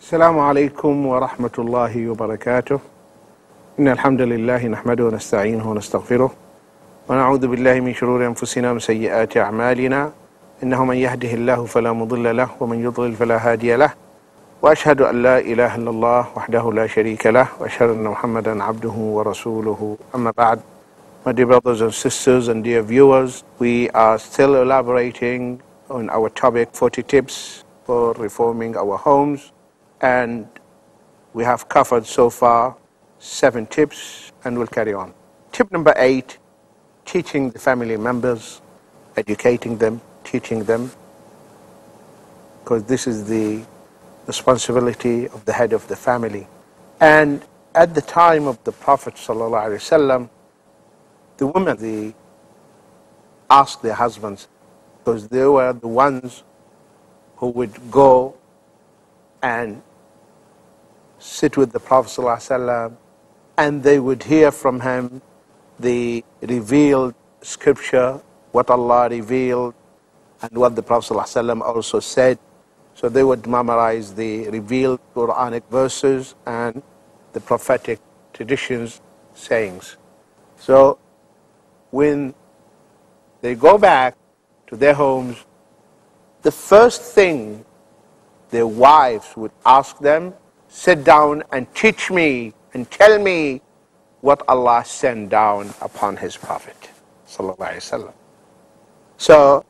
السلام عليكم ورحمة الله وبركاته. إن الحمد لله نحمده ونستعينه ونستغفره. ونعوذ بالله من شرور أنفسنا ومن سيئات أعمالنا. إنه من يهده الله فلا مضل له ومن يضلل فلا هادي له. وأشهد أن لا إله إلا الله وحده لا شريك له. وأشهد أن محمدا عبده ورسوله. أما بعد. My dear brothers and sisters and dear viewers, we are still elaborating on our topic 40 tips for reforming our homes and we have covered so far seven tips and we'll carry on. Tip number eight, teaching the family members, educating them, teaching them, because this is the responsibility of the head of the family. And at the time of the Prophet ﷺ, the women they asked their husbands because they were the ones who would go and sit with the Prophet ﷺ and they would hear from him the revealed scripture, what Allah revealed, and what the Prophet ﷺ also said. So they would memorize the revealed Quranic verses and the prophetic traditions, sayings. So when they go back to their homes, the first thing their wives would ask them, sit down and teach me and tell me what Allah sent down upon His Prophet. So,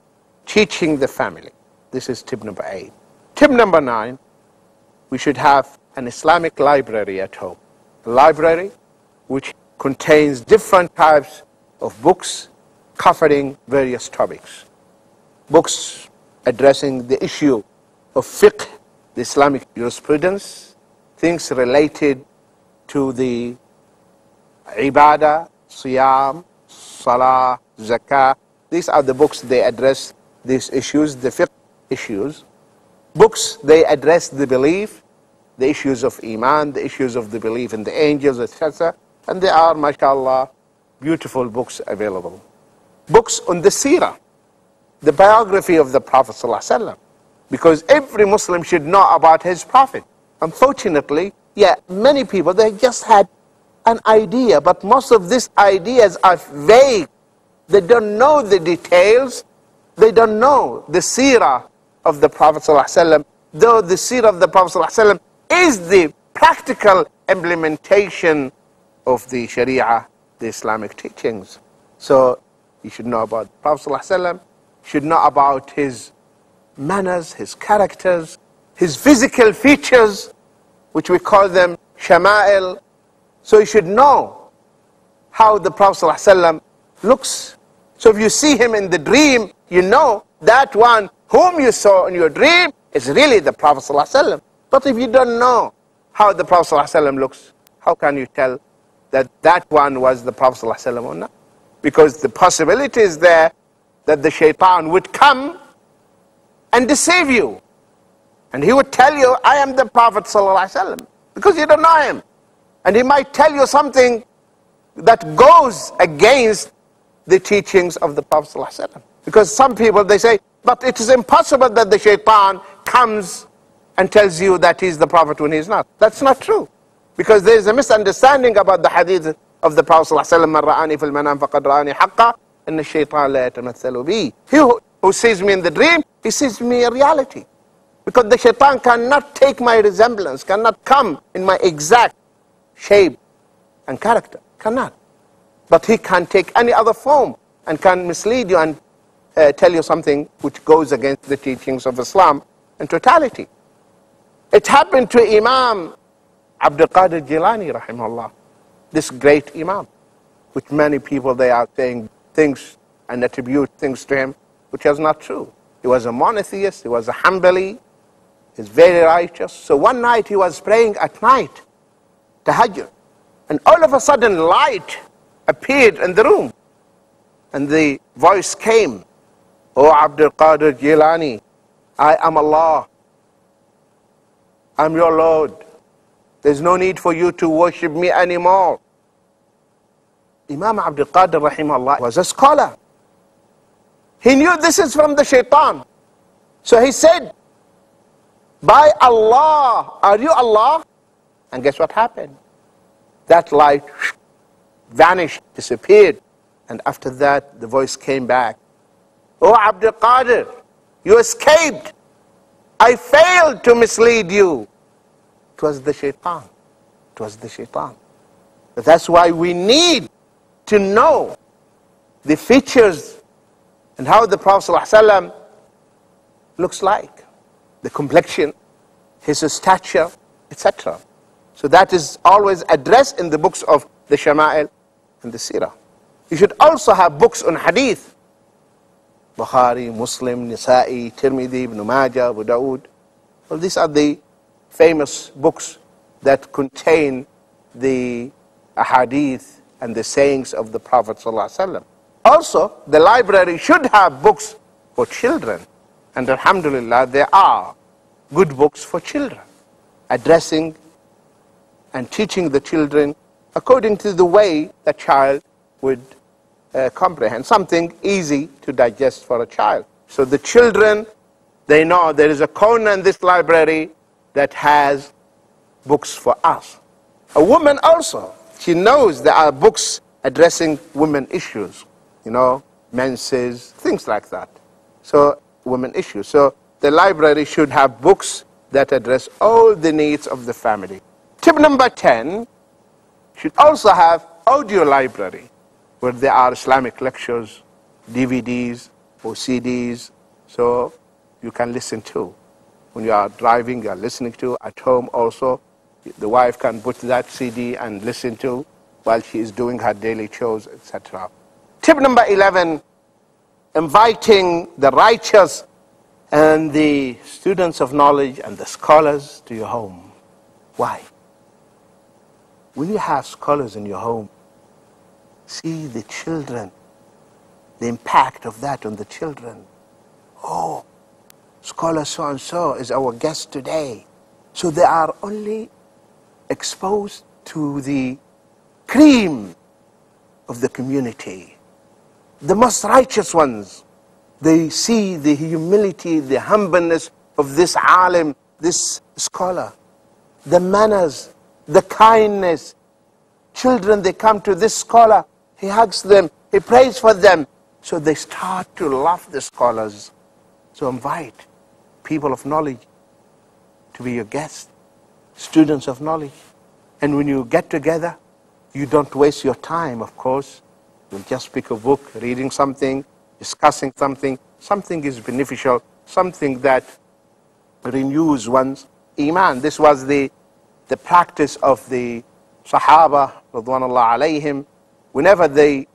teaching the family. This is tip number eight. Tip number nine, we should have an Islamic library at home. A library which contains different types of books covering various topics. Books addressing the issue of fiqh, the Islamic jurisprudence, things related to the ibadah, siyam, salah, zakah. These are the books they address these issues, the fiqh issues. Books they address the belief, the issues of iman, the issues of the belief in the angels, etc. And there are, mashallah, beautiful books available. Books on the seerah, the biography of the Prophet ﷺ. Because every Muslim should know about his Prophet. Unfortunately, yeah, many people, they just had an idea, but most of these ideas are vague. They don't know the details. They don't know the seerah of the Prophet ﷺ, though the seerah of the Prophet ﷺ is the practical implementation of the Sharia, the Islamic teachings. So you should know about the Prophet ﷺ, should know about his manners, his characters, his physical features, which we call them shama'il. So you should know how the Prophet ﷺ looks. So if you see him in the dream, you know that one whom you saw in your dream is really the Prophet ﷺ. But if you don't know how the Prophet ﷺ looks, how can you tell that that one was the Prophet ﷺ or not? Because the possibility is there that the shaitan would come and deceive you. And he would tell you, I am the Prophet ﷺ, because you don't know him. And he might tell you something that goes against the teachings of the Prophet ﷺ. Because some people, they say, but it is impossible that the shaitan comes and tells you that he's the Prophet when he's not. That's not true. Because there is a misunderstanding about the hadith of the Prophet ﷺ, من رآني في المنام فقد رآني حقا إن الشيطان لا يتمثل بي. He who, who sees me in the dream, he sees me in reality. Because the shaitan cannot take my resemblance, cannot come in my exact shape and character. Cannot. But he can take any other form and can mislead you and uh, tell you something which goes against the teachings of Islam in totality. It happened to Imam Abdul Qadir Jilani, rahimahullah, this great Imam, which many people they are saying things and attribute things to him, which is not true. He was a monotheist, he was a Hanbali, he's very righteous. So one night he was praying at night, tahajjud, and all of a sudden light appeared in the room. And the voice came, O Abdul Qadir Jilani, I am Allah. I'm your Lord. There's no need for you to worship me anymore. Imam Abdul Qadir rahimahullah was a scholar. He knew this is from the shaitan. So he said, By Allah, are you Allah? And guess what happened? That light vanished, disappeared. And after that, the voice came back. Oh, Abdul Qadir, you escaped. I failed to mislead you. It was the shaitan. It was the shaitan. That's why we need to know the features and how the Prophet ﷺ looks like, the complexion, his stature, etc. So that is always addressed in the books of the Shama'il and the Sirah. You should also have books on hadith. Bukhari, Muslim, Nisa'i, Tirmidhi, Ibn Majah, Abu Dawood. Well, these are the famous books that contain the ahadith and the sayings of the Prophet. Also, the library should have books for children. And Alhamdulillah, there are good books for children, addressing and teaching the children according to the way the child would uh, comprehend. Something easy to digest for a child. So the children, they know there is a corner in this library that has books for us. A woman also, she knows there are books addressing women issues you know, menses, things like that. So, women issues. So, the library should have books that address all the needs of the family. Tip number 10 should also have audio library where there are Islamic lectures, DVDs or CDs, so you can listen to. When you are driving, you are listening to. At home also, the wife can put that CD and listen to while she is doing her daily chores, etc. Tip number 11, inviting the righteous and the students of knowledge and the scholars to your home. Why? When you have scholars in your home, see the children, the impact of that on the children. Oh, scholar so and so is our guest today. So they are only exposed to the cream of the community the most righteous ones, they see the humility, the humbleness of this alim, this scholar, the manners, the kindness. Children, they come to this scholar, he hugs them, he prays for them. So they start to love the scholars. So invite people of knowledge to be your guests, students of knowledge. And when you get together, you don't waste your time, of course. You'll just pick a book, reading something, discussing something. Something is beneficial, something that renews one's iman. This was the, the practice of the Sahaba, alayhim. Whenever they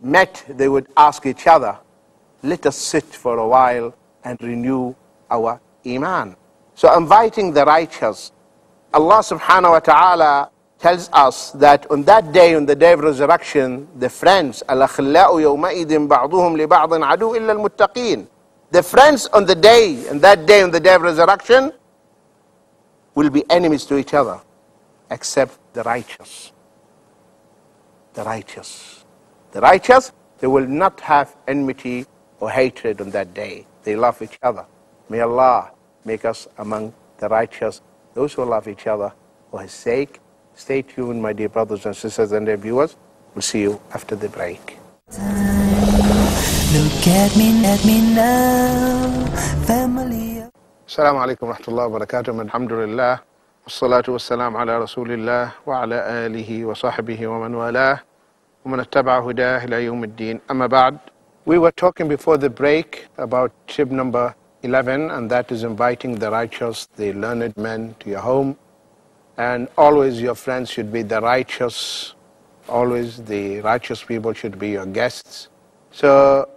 met, they would ask each other, let us sit for a while and renew our iman. So inviting the righteous, Allah subhanahu wa ta'ala tells us that on that day, on the day of resurrection, the friends, الْأَخْلَاءُ يَوْمَئِذٍ بَعْضُهُمْ لِبَعْضٍ عَدُوٍ إِلَّا الْمُتَّقِينَ The friends on the day, on that day, on the day of resurrection, will be enemies to each other, except the righteous. The righteous. The righteous, they will not have enmity or hatred on that day. They love each other. May Allah make us among the righteous, those who love each other for His sake Stay tuned, my dear brothers and sisters and dear viewers. We'll see you after the break. Look at me, at me now, family. السلام عليكم ورحمة الله وبركاته الحمد لله والصلاة والسلام على رسول الله وعلى آله وصحبه ومن والاه ومن اتبع هداه إلى يوم الدين أما بعد We were talking before the break about tip number 11 and that is inviting the righteous, the learned men to your home. And always your friends should be the righteous, always the righteous people should be your guests, so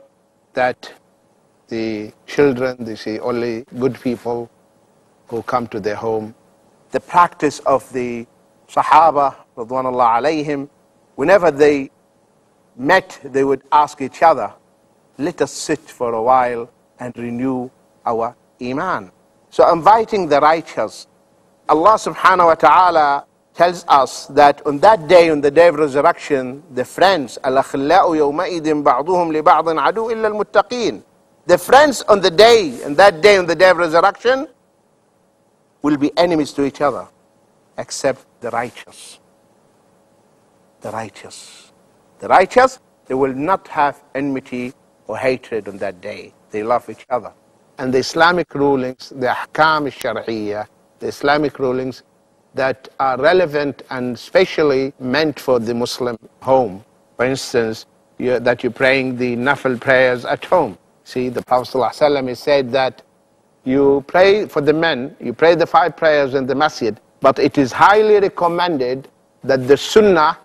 that the children, they see only good people who come to their home. The practice of the Sahaba, Radwanullah alayhim, whenever they met, they would ask each other, let us sit for a while and renew our Iman. So inviting the righteous Allah subhanahu wa ta'ala tells us that on that day, on the day of resurrection, the friends, الأخلاء يومئذ بعضهم لبعض عدو إلا المتقين. The friends on the day, on that day, on the day of resurrection, will be enemies to each other, except the righteous. The righteous. The righteous, they will not have enmity or hatred on that day. They love each other. And the Islamic rulings, the ahkam al-shar'iyya, the Islamic rulings that are relevant and specially meant for the Muslim home. For instance, you, that you're praying the nafil prayers at home. See, the Prophet ﷺ said that you pray for the men, you pray the five prayers in the masjid, but it is highly recommended that the sunnah,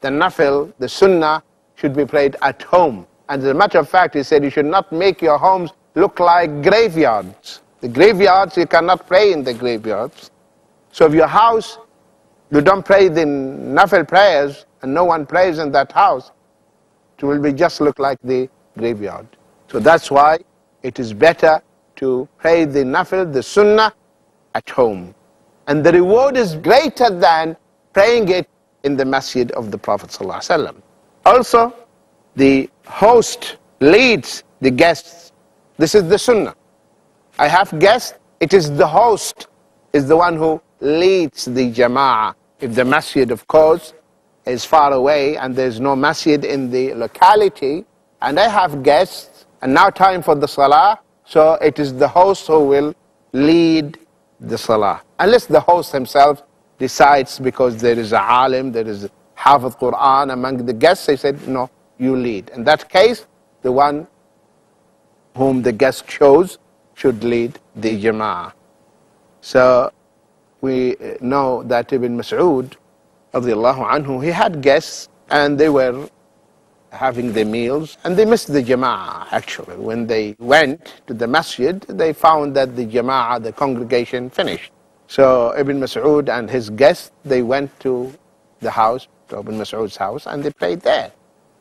the nafil, the sunnah should be prayed at home. And as a matter of fact, he said you should not make your homes look like graveyards. The graveyards, you cannot pray in the graveyards. So if your house, you don't pray the nafil prayers, and no one prays in that house, it will be just look like the graveyard. So that's why it is better to pray the nafil, the sunnah, at home. And the reward is greater than praying it in the masjid of the Prophet ﷺ. Also, the host leads the guests. This is the sunnah. I have guests, it is the host is the one who leads the jama'ah. If the masjid, of course, is far away and there's no masjid in the locality, and I have guests, and now time for the salah, so it is the host who will lead the salah. Unless the host himself decides because there is a alim, there is a hafiz Quran among the guests, they said, no, you lead. In that case, the one whom the guest chose should lead the jama'ah. So we know that Ibn Mas'ud, anhu, he had guests and they were having their meals and they missed the jama'ah actually. When they went to the masjid, they found that the jama'ah, the congregation, finished. So Ibn Mas'ud and his guests, they went to the house, to Ibn Mas'ud's house, and they prayed there.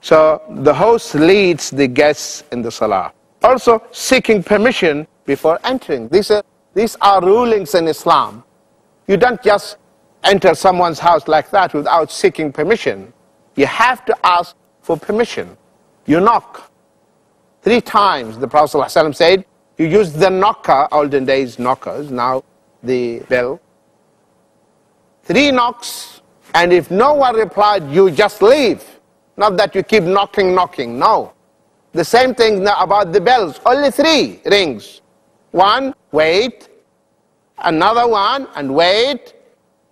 So the host leads the guests in the salah. Also seeking permission before entering. These are, these are rulings in Islam. You don't just enter someone's house like that without seeking permission. You have to ask for permission. You knock. Three times the Prophet ﷺ said, you use the knocker, olden days knockers, now the bell. Three knocks, and if no one replied, you just leave. Not that you keep knocking, knocking, no. The same thing about the bells, only three rings. One, wait, another one and wait,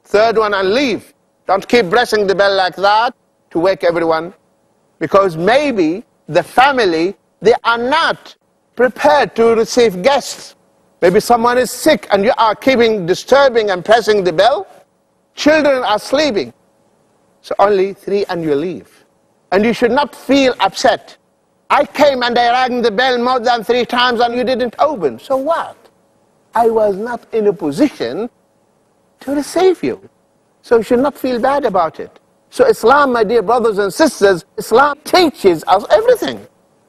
third one and leave. Don't keep pressing the bell like that to wake everyone because maybe the family, they are not prepared to receive guests. Maybe someone is sick and you are keeping disturbing and pressing the bell. Children are sleeping. So only three and you leave. And you should not feel upset. I came and I rang the bell more than three times and you didn't open. So what? I was not in a position to receive you. So you should not feel bad about it. So Islam, my dear brothers and sisters, Islam teaches us everything.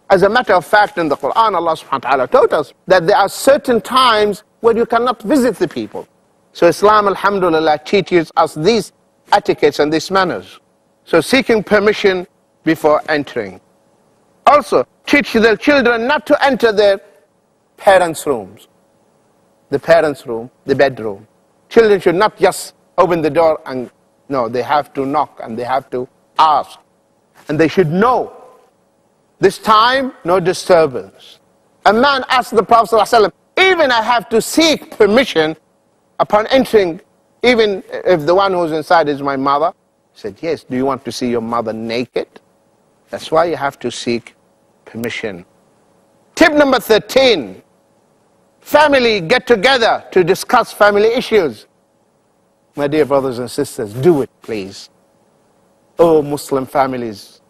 As a matter of fact, in the Quran, Allah subhanahu wa ta'ala taught us that there are certain times when you cannot visit the people. So Islam, alhamdulillah, teaches us these etiquettes and these manners. So seeking permission before entering. Also, teach their children not to enter their parents' rooms the parents' room, the bedroom. Children should not just open the door and, no, they have to knock and they have to ask. And they should know. This time, no disturbance. A man asked the Prophet ﷺ, even I have to seek permission upon entering, even if the one who's inside is my mother. He said, yes, do you want to see your mother naked? That's why you have to seek permission. Tip number 13, Family get together to discuss family issues. My dear brothers and sisters, do it, please. Oh, Muslim families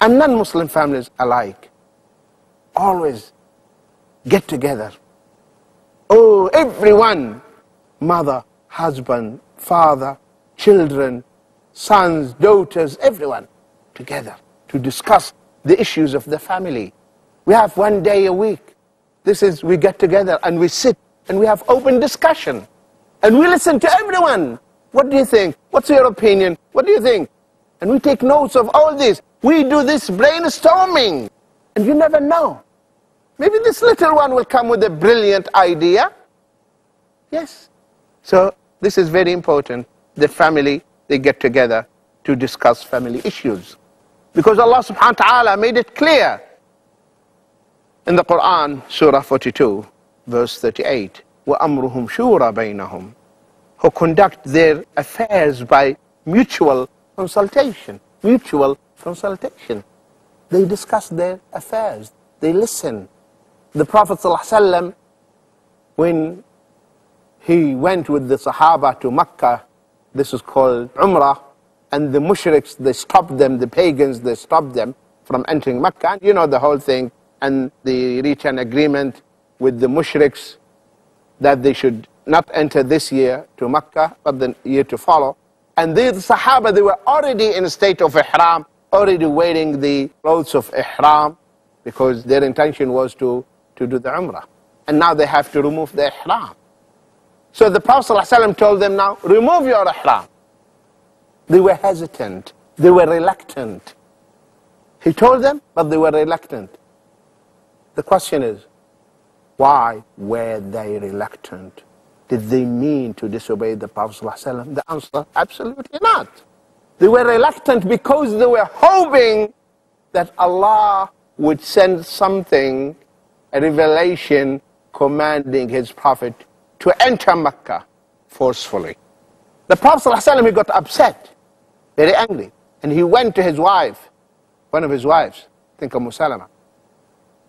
and non Muslim families alike, always get together. Oh, everyone mother, husband, father, children, sons, daughters, everyone together to discuss the issues of the family. We have one day a week this is, we get together and we sit and we have open discussion. And we listen to everyone. What do you think? What's your opinion? What do you think? And we take notes of all this. We do this brainstorming. And you never know. Maybe this little one will come with a brilliant idea. Yes. So this is very important. The family, they get together to discuss family issues. Because Allah subhanahu wa ta'ala made it clear in the Quran, Surah 42, verse 38, وَأَمْرُهُمْ شُورَ بَيْنَهُمْ Who conduct their affairs by mutual consultation. Mutual consultation. They discuss their affairs. They listen. The Prophet ﷺ, when he went with the Sahaba to Mecca, this is called Umrah, and the mushriks, they stopped them, the pagans, they stopped them from entering Mecca. You know the whole thing. And they reach an agreement with the mushriks that they should not enter this year to Mecca, but the year to follow. And the Sahaba, they were already in a state of ihram, already wearing the clothes of ihram, because their intention was to, to do the umrah. And now they have to remove the ihram. So the Prophet ﷺ told them now, remove your ihram. They were hesitant. They were reluctant. He told them, but they were reluctant. The question is, why were they reluctant? Did they mean to disobey the Prophet ﷺ? The answer, absolutely not. They were reluctant because they were hoping that Allah would send something, a revelation commanding his prophet to enter Mecca forcefully. The Prophet ﷺ, he got upset very angry. And he went to his wife, one of his wives, think of Salama.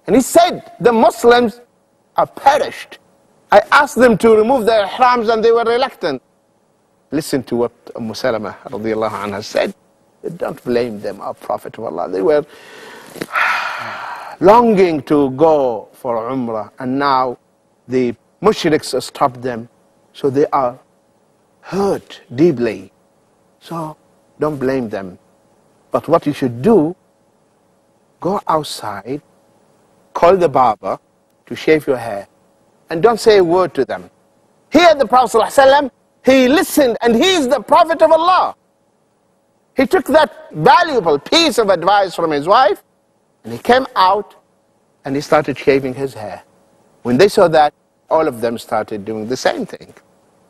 And he said, the Muslims are perished. I asked them to remove their ihrams and they were reluctant. Listen to what Umm Salama radiallahu anha said. Don't blame them, our Prophet of Allah. They were longing to go for Umrah and now the mushriks stopped them. So they are hurt deeply. So don't blame them. But what you should do, go outside, call the barber to shave your hair, and don't say a word to them. Here the Prophet ﷺ, he listened and he is the Prophet of Allah. He took that valuable piece of advice from his wife and he came out and he started shaving his hair. When they saw that, all of them started doing the same thing.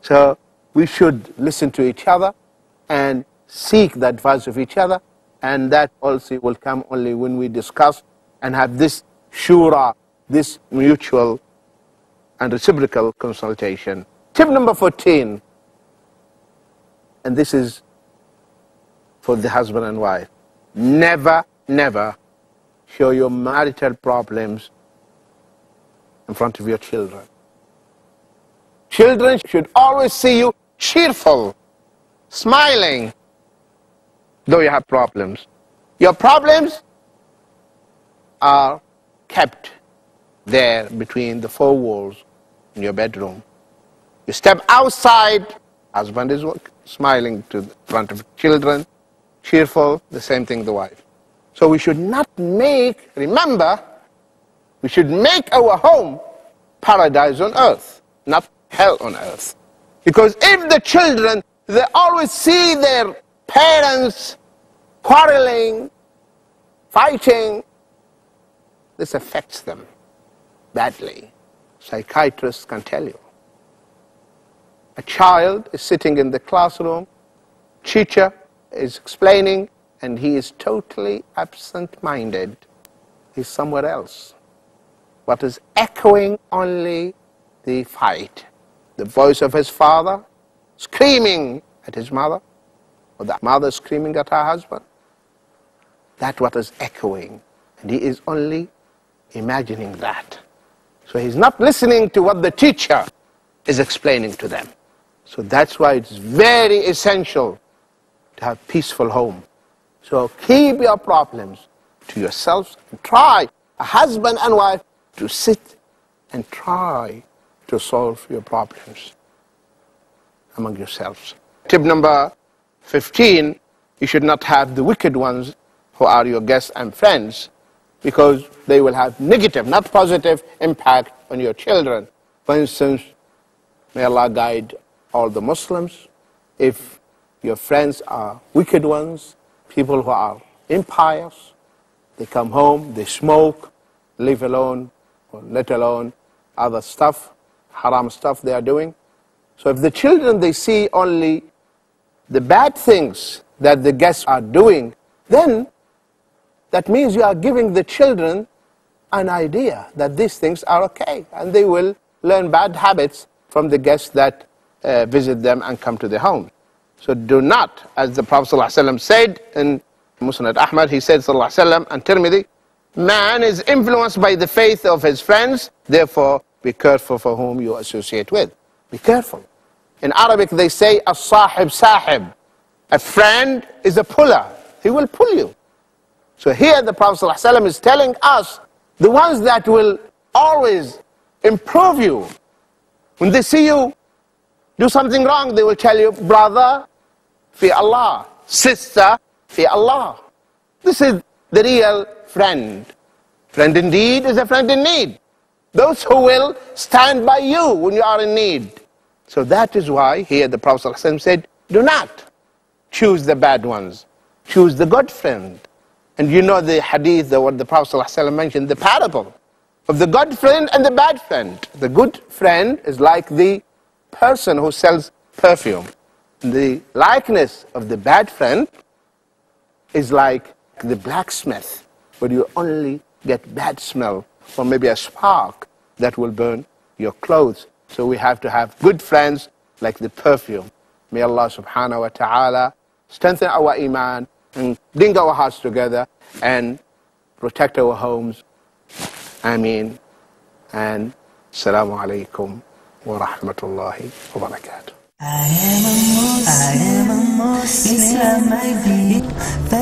So we should listen to each other and seek the advice of each other, and that also will come only when we discuss and have this shura, this mutual and reciprocal consultation. Tip number 14, and this is for the husband and wife. Never, never show your marital problems in front of your children. Children should always see you cheerful, smiling, though you have problems. Your problems are kept there between the four walls in your bedroom. You step outside, husband is smiling to the front of children, cheerful, the same thing the wife. So we should not make, remember, we should make our home paradise on earth, not hell on earth. Because if the children, they always see their parents quarreling, fighting, this affects them badly. Psychiatrists can tell you. A child is sitting in the classroom, teacher is explaining, and he is totally absent-minded. He's somewhere else. What is echoing only the fight. The voice of his father screaming at his mother, or the mother screaming at her husband. That's what is echoing. And he is only imagining that. So he's not listening to what the teacher is explaining to them. So that's why it's very essential to have peaceful home. So keep your problems to yourselves and try, a husband and wife, to sit and try to solve your problems among yourselves. Tip number 15, you should not have the wicked ones who are your guests and friends because they will have negative, not positive impact on your children. For instance, may Allah guide all the Muslims. If your friends are wicked ones, people who are impious. They come home, they smoke, leave alone, or let alone other stuff, haram stuff they are doing. So if the children, they see only the bad things that the guests are doing, then that means you are giving the children an idea that these things are okay, and they will learn bad habits from the guests that uh, visit them and come to their home. So do not, as the Prophet ﷺ said in Musnad Ahmad, he said, ﷺ, and Tirmidhi, man is influenced by the faith of his friends, therefore be careful for whom you associate with. Be careful. In Arabic they say, as-sahib sahib. A friend is a puller. He will pull you. So here the Prophet ﷺ is telling us, the ones that will always improve you, when they see you do something wrong, they will tell you, brother, fi Allah, sister, fi Allah. This is the real friend. Friend indeed is a friend in need. Those who will stand by you when you are in need. So that is why here the Prophet ﷺ said, do not choose the bad ones. Choose the good friend. And you know the hadith, the, what the Prophet ﷺ mentioned, the parable of the good friend and the bad friend. The good friend is like the person who sells perfume. The likeness of the bad friend is like the blacksmith, where you only get bad smell or maybe a spark that will burn your clothes. So we have to have good friends like the perfume. May Allah subhanahu wa ta'ala strengthen our iman Mm. and bring our hearts together and protect our homes. Ameen. And Assalamu alaikum wa rahmatullahi wa barakatuh. I am a Muslim, Islam I believe.